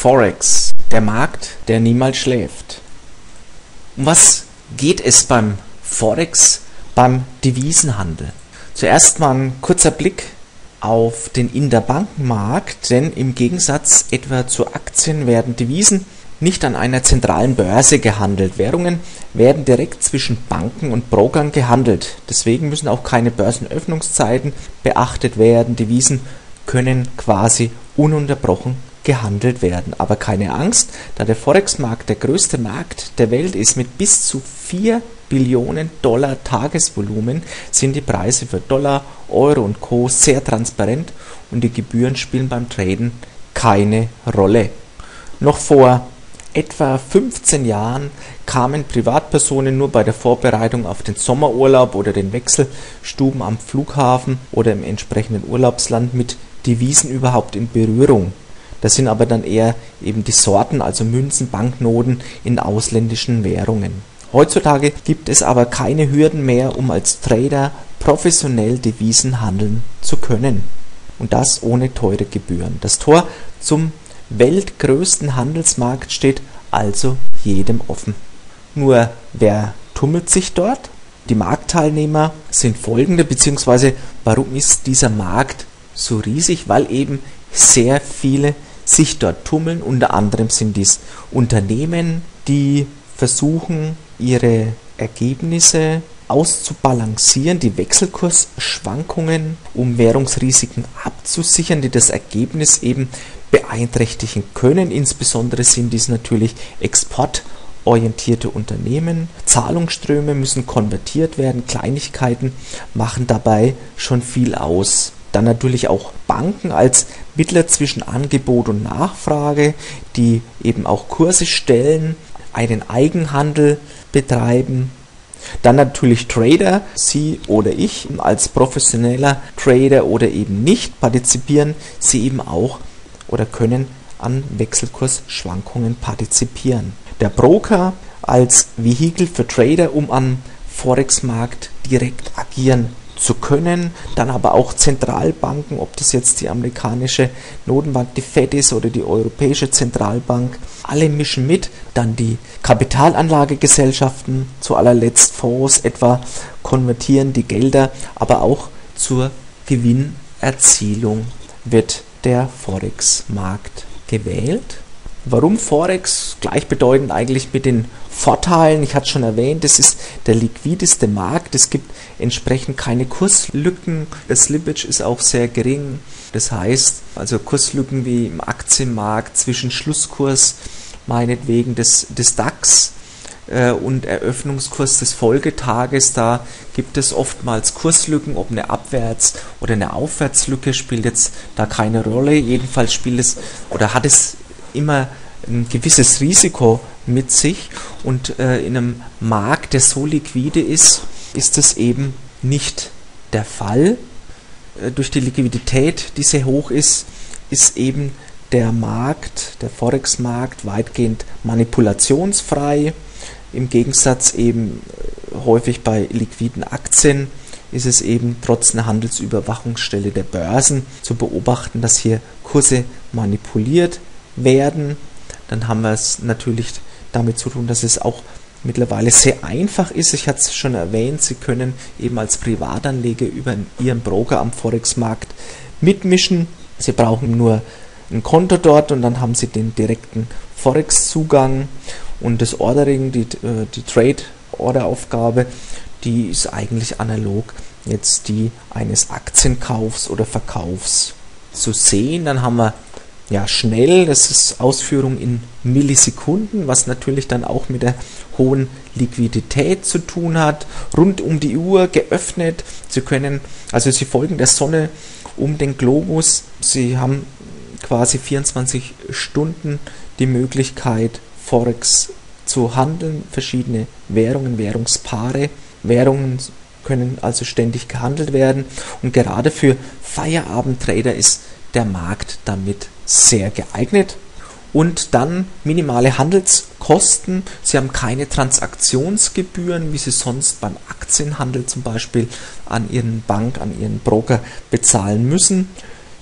Forex, der Markt, der niemals schläft. Um was geht es beim Forex, beim Devisenhandel? Zuerst mal ein kurzer Blick auf den Interbankenmarkt, denn im Gegensatz etwa zu Aktien werden Devisen nicht an einer zentralen Börse gehandelt. Währungen werden direkt zwischen Banken und Brokern gehandelt. Deswegen müssen auch keine Börsenöffnungszeiten beachtet werden. Devisen können quasi ununterbrochen gehandelt werden. Aber keine Angst, da der Forex-Markt der größte Markt der Welt ist mit bis zu 4 Billionen Dollar Tagesvolumen, sind die Preise für Dollar, Euro und Co. sehr transparent und die Gebühren spielen beim Traden keine Rolle. Noch vor etwa 15 Jahren kamen Privatpersonen nur bei der Vorbereitung auf den Sommerurlaub oder den Wechselstuben am Flughafen oder im entsprechenden Urlaubsland mit Devisen überhaupt in Berührung. Das sind aber dann eher eben die Sorten, also Münzen, Banknoten in ausländischen Währungen. Heutzutage gibt es aber keine Hürden mehr, um als Trader professionell Devisen handeln zu können. Und das ohne teure Gebühren. Das Tor zum weltgrößten Handelsmarkt steht also jedem offen. Nur wer tummelt sich dort? Die Marktteilnehmer sind folgende, beziehungsweise warum ist dieser Markt so riesig? Weil eben sehr viele sich dort tummeln. Unter anderem sind dies Unternehmen, die versuchen, ihre Ergebnisse auszubalancieren, die Wechselkursschwankungen, um Währungsrisiken abzusichern, die das Ergebnis eben beeinträchtigen können. Insbesondere sind dies natürlich exportorientierte Unternehmen. Zahlungsströme müssen konvertiert werden. Kleinigkeiten machen dabei schon viel aus. Dann natürlich auch Banken als Mittler zwischen Angebot und Nachfrage, die eben auch Kurse stellen, einen Eigenhandel betreiben. Dann natürlich Trader, Sie oder ich als professioneller Trader oder eben nicht partizipieren Sie eben auch oder können an Wechselkursschwankungen partizipieren. Der Broker als Vehikel für Trader, um am Forex-Markt direkt agieren zu können. Dann aber auch Zentralbanken, ob das jetzt die amerikanische Notenbank, die Fed ist oder die Europäische Zentralbank. Alle mischen mit. Dann die Kapitalanlagegesellschaften, zu allerletzt Fonds etwa konvertieren die Gelder, aber auch zur Gewinnerzielung wird der Forex-Markt gewählt. Warum Forex? Gleichbedeutend eigentlich mit den Vorteilen. Ich hatte schon erwähnt, es ist der liquideste Markt. Es gibt entsprechend keine Kurslücken. Der Slippage ist auch sehr gering. Das heißt, also Kurslücken wie im Aktienmarkt zwischen Schlusskurs meinetwegen des, des DAX äh, und Eröffnungskurs des Folgetages. Da gibt es oftmals Kurslücken, ob eine Abwärts- oder eine Aufwärtslücke spielt jetzt da keine Rolle. Jedenfalls spielt es oder hat es immer ein gewisses Risiko mit sich und äh, in einem Markt, der so liquide ist, ist das eben nicht der Fall. Äh, durch die Liquidität, die sehr hoch ist, ist eben der Markt, der Forex-Markt weitgehend manipulationsfrei. Im Gegensatz eben äh, häufig bei liquiden Aktien ist es eben trotz einer Handelsüberwachungsstelle der Börsen zu beobachten, dass hier Kurse manipuliert werden. Dann haben wir es natürlich damit zu tun, dass es auch mittlerweile sehr einfach ist. Ich hatte es schon erwähnt, Sie können eben als Privatanleger über Ihren Broker am Forex-Markt mitmischen. Sie brauchen nur ein Konto dort und dann haben Sie den direkten Forex-Zugang und das Ordering, die, äh, die Trade-Order-Aufgabe, die ist eigentlich analog jetzt die eines Aktienkaufs oder Verkaufs zu sehen. Dann haben wir ja, schnell, das ist Ausführung in Millisekunden, was natürlich dann auch mit der hohen Liquidität zu tun hat. Rund um die Uhr geöffnet. Sie können, also Sie folgen der Sonne um den Globus. Sie haben quasi 24 Stunden die Möglichkeit, Forex zu handeln, verschiedene Währungen, Währungspaare. Währungen können also ständig gehandelt werden und gerade für Feierabendtrader ist der Markt damit sehr geeignet. Und dann minimale Handelskosten. Sie haben keine Transaktionsgebühren, wie Sie sonst beim Aktienhandel zum Beispiel an Ihren Bank, an Ihren Broker bezahlen müssen.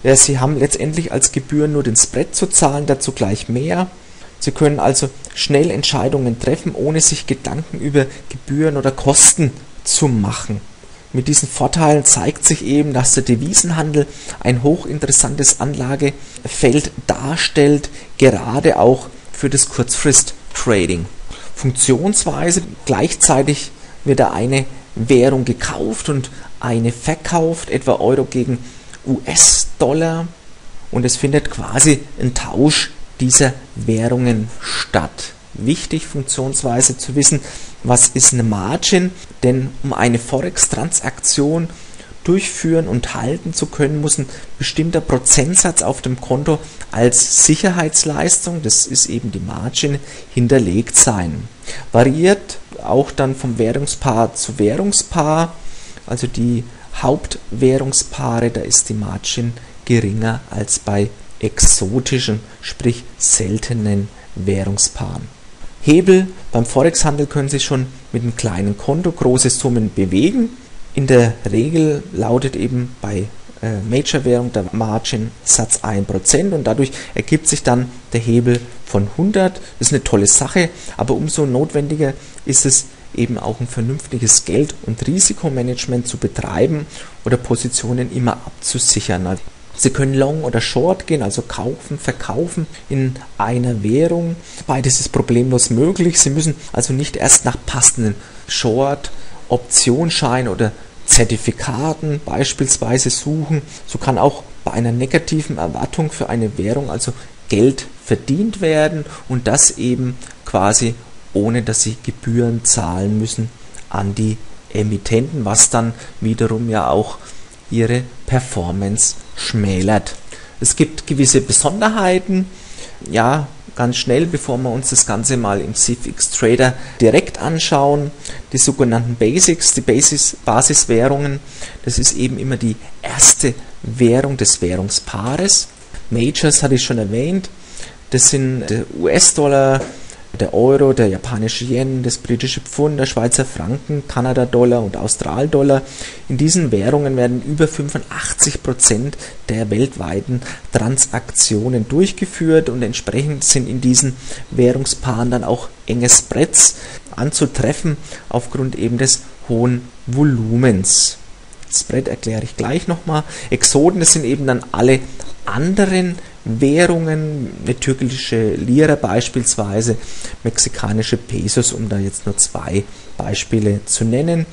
Sie haben letztendlich als Gebühr nur den Spread zu zahlen, dazu gleich mehr. Sie können also schnell Entscheidungen treffen, ohne sich Gedanken über Gebühren oder Kosten zu machen. Mit diesen Vorteilen zeigt sich eben, dass der Devisenhandel ein hochinteressantes Anlagefeld darstellt, gerade auch für das Kurzfrist-Trading. Funktionsweise gleichzeitig wird da eine Währung gekauft und eine verkauft, etwa Euro gegen US-Dollar und es findet quasi ein Tausch dieser Währungen statt. Wichtig Funktionsweise zu wissen, was ist eine Margin, denn um eine Forex-Transaktion durchführen und halten zu können, muss ein bestimmter Prozentsatz auf dem Konto als Sicherheitsleistung, das ist eben die Margin, hinterlegt sein. Variiert auch dann vom Währungspaar zu Währungspaar, also die Hauptwährungspaare, da ist die Margin geringer als bei exotischen, sprich seltenen Währungspaaren. Hebel beim Forex-Handel können Sie schon mit einem kleinen Konto große Summen bewegen. In der Regel lautet eben bei äh, Major-Währung der Margin-Satz 1% und dadurch ergibt sich dann der Hebel von 100. Das ist eine tolle Sache, aber umso notwendiger ist es eben auch ein vernünftiges Geld- und Risikomanagement zu betreiben oder Positionen immer abzusichern. Sie können Long oder Short gehen, also kaufen, verkaufen in einer Währung. Beides ist problemlos möglich. Sie müssen also nicht erst nach passenden Short, Optionsschein oder Zertifikaten beispielsweise suchen. So kann auch bei einer negativen Erwartung für eine Währung also Geld verdient werden und das eben quasi ohne dass sie Gebühren zahlen müssen an die Emittenten, was dann wiederum ja auch ihre Performance schmälert. Es gibt gewisse Besonderheiten, ja, ganz schnell, bevor wir uns das Ganze mal im CFX Trader direkt anschauen. Die sogenannten Basics, die Basis, Basiswährungen, das ist eben immer die erste Währung des Währungspaares. Majors hatte ich schon erwähnt, das sind der US-Dollar, der Euro, der japanische Yen, das britische Pfund, der Schweizer Franken, Kanada-Dollar und Australdollar. In diesen Währungen werden über 85 Prozent der weltweiten Transaktionen durchgeführt und entsprechend sind in diesen Währungspaaren dann auch enge Spreads anzutreffen aufgrund eben des hohen Volumens. Spread erkläre ich gleich nochmal. Exoden, das sind eben dann alle anderen Währungen, eine türkische Lira beispielsweise, mexikanische Pesos, um da jetzt nur zwei Beispiele zu nennen.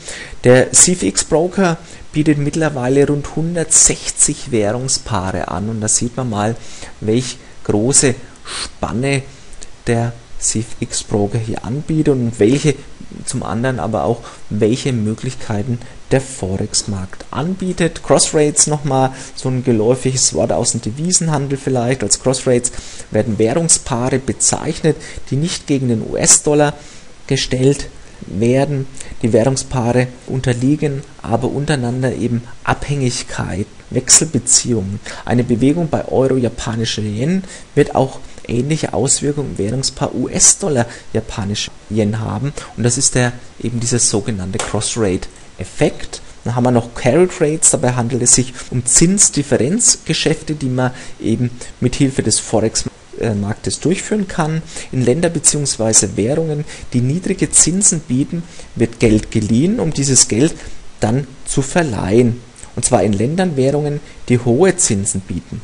Der CFX Broker bietet mittlerweile rund 160 Währungspaare an und da sieht man mal, welch große Spanne der CFX Broker hier anbietet und welche zum anderen aber auch, welche Möglichkeiten der Forex-Markt anbietet. Crossrates nochmal so ein geläufiges Wort aus dem Devisenhandel vielleicht. Als Crossrates werden Währungspaare bezeichnet, die nicht gegen den US-Dollar gestellt werden. Die Währungspaare unterliegen aber untereinander eben Abhängigkeit, Wechselbeziehungen. Eine Bewegung bei Euro, japanischer Yen wird auch ähnliche Auswirkungen im Währungspaar US-Dollar, japanischer Yen haben. Und das ist der eben dieser sogenannte Cross-Rate Effekt. Dann haben wir noch Carry Trades, dabei handelt es sich um Zinsdifferenzgeschäfte, die man eben mit Hilfe des Forex Marktes durchführen kann. In Länder bzw. Währungen, die niedrige Zinsen bieten, wird Geld geliehen, um dieses Geld dann zu verleihen. Und zwar in Ländern, Währungen, die hohe Zinsen bieten.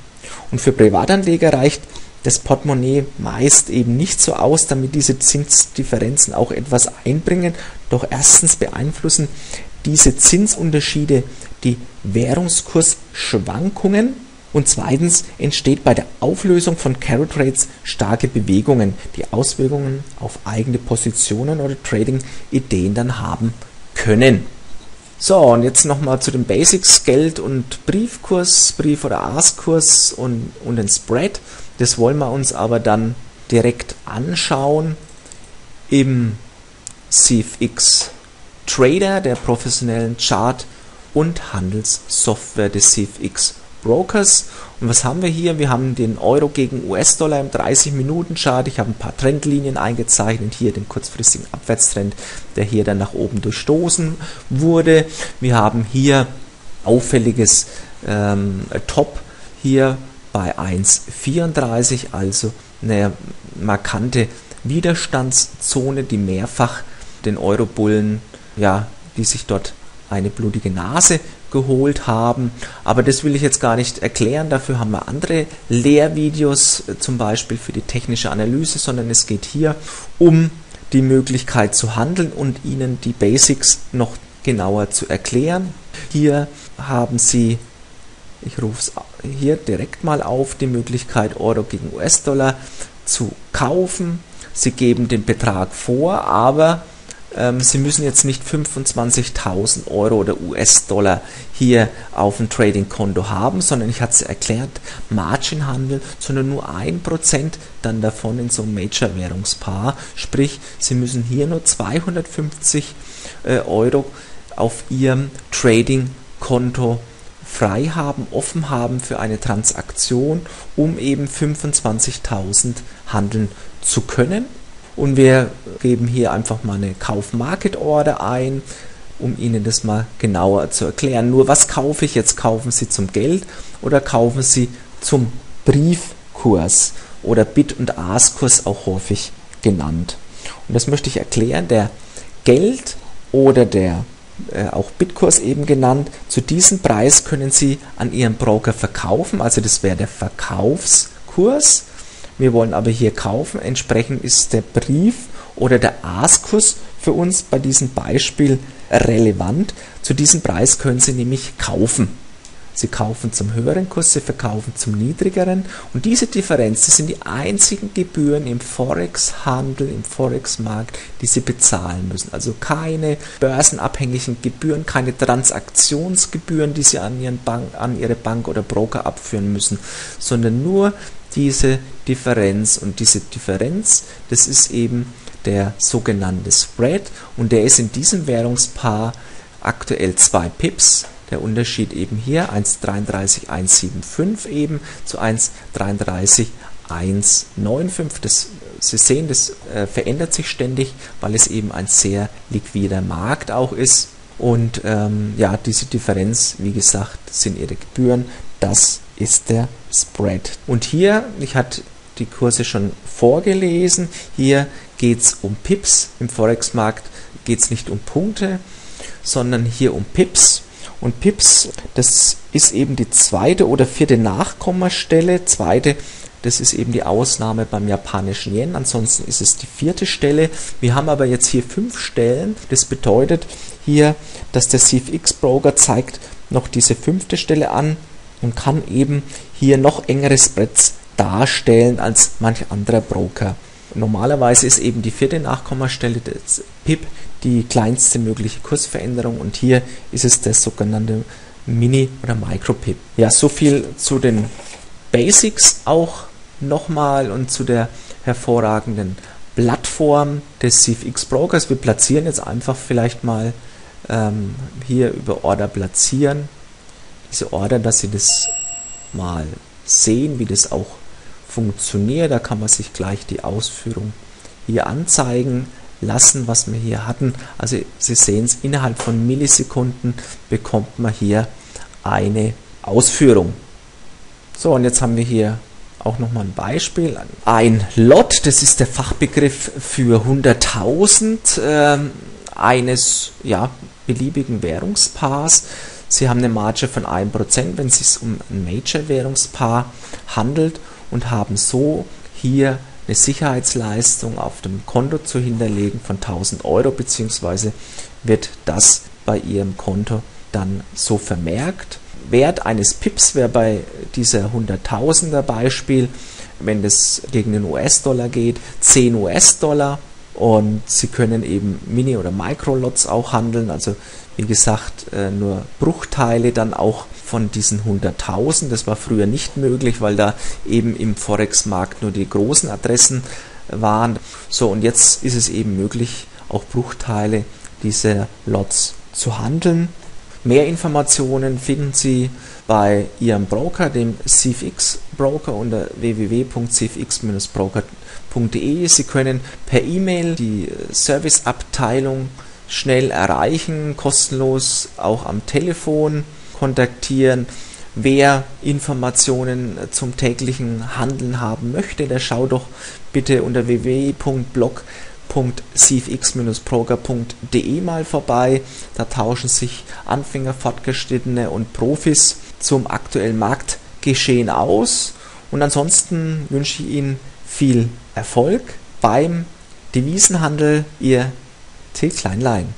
Und für Privatanleger reicht das Portemonnaie meist eben nicht so aus, damit diese Zinsdifferenzen auch etwas einbringen. Doch erstens beeinflussen diese Zinsunterschiede die Währungskursschwankungen und zweitens entsteht bei der Auflösung von Carry Trades starke Bewegungen, die Auswirkungen auf eigene Positionen oder Trading-Ideen dann haben können. So, und jetzt nochmal zu den Basics, Geld- und Briefkurs, Brief- oder Askurs und, und den Spread. Das wollen wir uns aber dann direkt anschauen im CFX Trader, der professionellen Chart- und Handelssoftware des CFX Brokers. Und was haben wir hier? Wir haben den Euro gegen US-Dollar im 30-Minuten-Chart. Ich habe ein paar Trendlinien eingezeichnet. Hier den kurzfristigen Abwärtstrend, der hier dann nach oben durchstoßen wurde. Wir haben hier auffälliges ähm, Top hier bei 1,34, also eine markante Widerstandszone, die mehrfach den Eurobullen, ja, die sich dort eine blutige Nase geholt haben. Aber das will ich jetzt gar nicht erklären. Dafür haben wir andere Lehrvideos, äh, zum Beispiel für die technische Analyse, sondern es geht hier um die Möglichkeit zu handeln und Ihnen die Basics noch genauer zu erklären. Hier haben Sie, ich rufe es hier direkt mal auf, die Möglichkeit Euro gegen US-Dollar zu kaufen. Sie geben den Betrag vor, aber ähm, Sie müssen jetzt nicht 25.000 Euro oder US-Dollar hier auf dem Trading-Konto haben, sondern ich hatte es erklärt, Margin-Handel, sondern nur 1% dann davon in so einem Major-Währungspaar. Sprich, Sie müssen hier nur 250 äh, Euro auf Ihrem Trading-Konto frei haben, offen haben für eine Transaktion, um eben 25.000 handeln zu können und wir geben hier einfach mal eine Kauf-Market-Order ein, um Ihnen das mal genauer zu erklären. Nur was kaufe ich jetzt? Kaufen Sie zum Geld oder kaufen Sie zum Briefkurs oder Bit- und Ask-Kurs auch häufig genannt. Und das möchte ich erklären. Der Geld oder der auch Bitkurs eben genannt. Zu diesem Preis können Sie an Ihren Broker verkaufen, also das wäre der Verkaufskurs. Wir wollen aber hier kaufen. Entsprechend ist der Brief oder der Askurs für uns bei diesem Beispiel relevant. Zu diesem Preis können Sie nämlich kaufen. Sie kaufen zum höheren Kurs, Sie verkaufen zum niedrigeren. Und diese Differenz, das sind die einzigen Gebühren im Forex-Handel, im Forex-Markt, die Sie bezahlen müssen. Also keine börsenabhängigen Gebühren, keine Transaktionsgebühren, die Sie an, Ihren Bank, an Ihre Bank oder Broker abführen müssen, sondern nur diese Differenz. Und diese Differenz, das ist eben der sogenannte Spread und der ist in diesem Währungspaar aktuell 2 Pips. Der Unterschied eben hier 1,33,175 eben zu 1,33,195. Das, Sie sehen, das äh, verändert sich ständig, weil es eben ein sehr liquider Markt auch ist. Und ähm, ja, diese Differenz, wie gesagt, sind ihre Gebühren. Das ist der Spread. Und hier, ich hatte die Kurse schon vorgelesen, hier geht es um Pips. Im Forex-Markt geht es nicht um Punkte, sondern hier um Pips. Und Pips, das ist eben die zweite oder vierte Nachkommastelle. Zweite, das ist eben die Ausnahme beim japanischen Yen. Ansonsten ist es die vierte Stelle. Wir haben aber jetzt hier fünf Stellen. Das bedeutet hier, dass der CFX Broker zeigt noch diese fünfte Stelle an und kann eben hier noch engere Spreads darstellen als manch anderer Broker. Normalerweise ist eben die vierte Nachkommastelle des PIP die kleinste mögliche Kursveränderung und hier ist es der sogenannte Mini- oder Micro-PIP. Ja, so viel zu den Basics auch nochmal und zu der hervorragenden Plattform des CFX Brokers. Wir platzieren jetzt einfach vielleicht mal ähm, hier über Order platzieren diese Order, dass Sie das mal sehen, wie das auch funktioniert. Da kann man sich gleich die Ausführung hier anzeigen lassen, was wir hier hatten. Also Sie sehen es, innerhalb von Millisekunden bekommt man hier eine Ausführung. So, und jetzt haben wir hier auch nochmal ein Beispiel. Ein Lot, das ist der Fachbegriff für 100.000 äh, eines ja, beliebigen Währungspaars. Sie haben eine Marge von 1%, wenn es sich um ein Major-Währungspaar handelt und haben so hier eine Sicherheitsleistung auf dem Konto zu hinterlegen von 1000 Euro, beziehungsweise wird das bei Ihrem Konto dann so vermerkt. Wert eines Pips wäre bei dieser 100.000er Beispiel, wenn es gegen den US-Dollar geht, 10 US-Dollar und Sie können eben Mini- oder Micro-Lots auch handeln, also wie gesagt, äh, nur Bruchteile dann auch von diesen 100.000. Das war früher nicht möglich, weil da eben im Forex-Markt nur die großen Adressen waren. So, und jetzt ist es eben möglich, auch Bruchteile dieser Lots zu handeln. Mehr Informationen finden Sie bei Ihrem Broker, dem CFX Broker unter www.cfx-broker.de. Sie können per E-Mail die Serviceabteilung schnell erreichen, kostenlos auch am Telefon kontaktieren. Wer Informationen zum täglichen Handeln haben möchte, der schaut doch bitte unter www.blog.cfx-broker.de mal vorbei. Da tauschen sich Anfänger, Fortgeschrittene und Profis zum aktuellen Marktgeschehen aus. Und ansonsten wünsche ich Ihnen viel Erfolg beim Devisenhandel. Ihr Till Kleinlein.